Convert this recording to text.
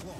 claw.